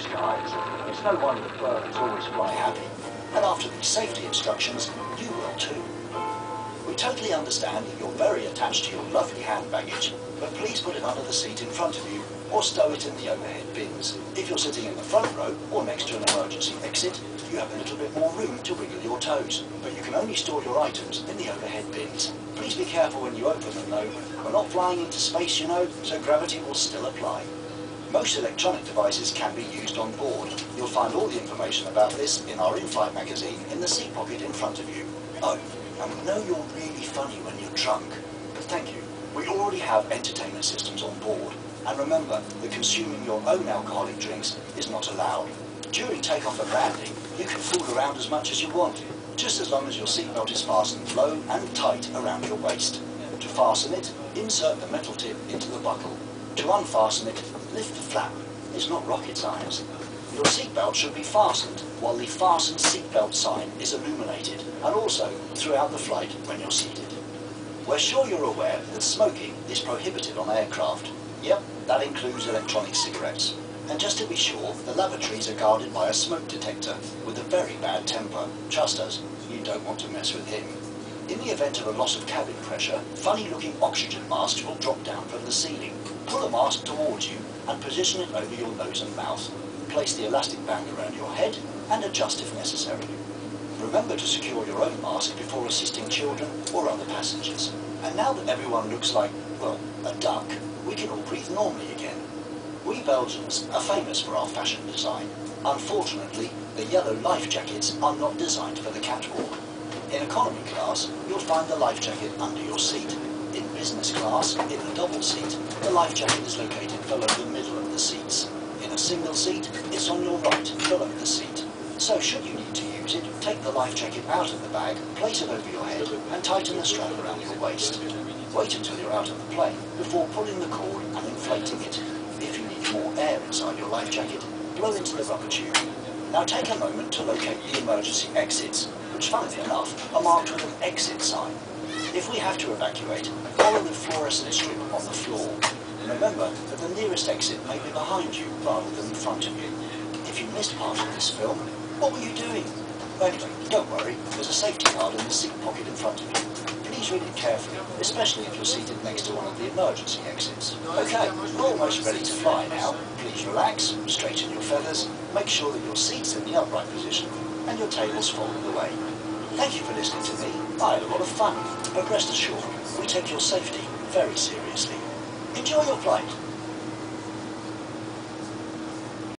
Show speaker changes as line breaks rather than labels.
It's no wonder birds always fly happy. And after these safety instructions, you will too. We totally understand that you're very attached to your lovely hand baggage, but please put it under the seat in front of you or stow it in the overhead bins. If you're sitting in the front row or next to an emergency exit, you have a little bit more room to wiggle your toes, but you can only store your items in the overhead bins. Please be careful when you open them though. We're not flying into space, you know, so gravity will still apply. Most electronic devices can be used on board. You'll find all the information about this in our in-flight magazine in the seat pocket in front of you. Oh, and we know you're really funny when you're drunk, but thank you. We already have entertainment systems on board. And remember that consuming your own alcoholic drinks is not allowed. During takeoff and landing, you can fool around as much as you want, just as long as your seatbelt is fastened low and tight around your waist. To fasten it, insert the metal tip into the buckle. To unfasten it, lift the flap. It's not rocket science. Your seatbelt should be fastened while the fastened seatbelt sign is illuminated and also throughout the flight when you're seated. We're sure you're aware that smoking is prohibited on aircraft. Yep, that includes electronic cigarettes. And just to be sure, the lavatories are guarded by a smoke detector with a very bad temper. Trust us, you don't want to mess with him. In the event of a loss of cabin pressure, funny-looking oxygen masks will drop down from the ceiling. Pull the mask towards you and position it over your nose and mouth. Place the elastic band around your head and adjust if necessary. Remember to secure your own mask before assisting children or other passengers. And now that everyone looks like, well, a duck, we can all breathe normally again. We Belgians are famous for our fashion design. Unfortunately, the yellow life jackets are not designed for the catwalk. In economy class, you'll find the life jacket under your seat. In business class, in the double seat, the life jacket is located below the middle of the seats. In a single seat, it's on your right, below the seat. So should you need to use it, take the life jacket out of the bag, place it over your head, and tighten the strap around your waist. Wait until you're out of the plane before pulling the cord and inflating it. If you need more air inside your life jacket, blow into the rubber tube. Now take a moment to locate the emergency exits, funnily enough are marked with an exit sign. If we have to evacuate, follow the fluorescent strip on the floor. Remember that the nearest exit may be behind you rather than in front of you. If you missed part of this film, what were you doing? Anyway, don't worry, there's a safety card in the seat pocket in front of you. Please read it carefully, especially if you're seated next to one of the emergency exits. Okay, we're almost ready to fly now. Please relax, straighten your feathers, make sure that your seat's in the upright position, and your table's folded away. Thank you for listening to me. I had a lot of fun, but rest assured, we take your safety very seriously. Enjoy your flight.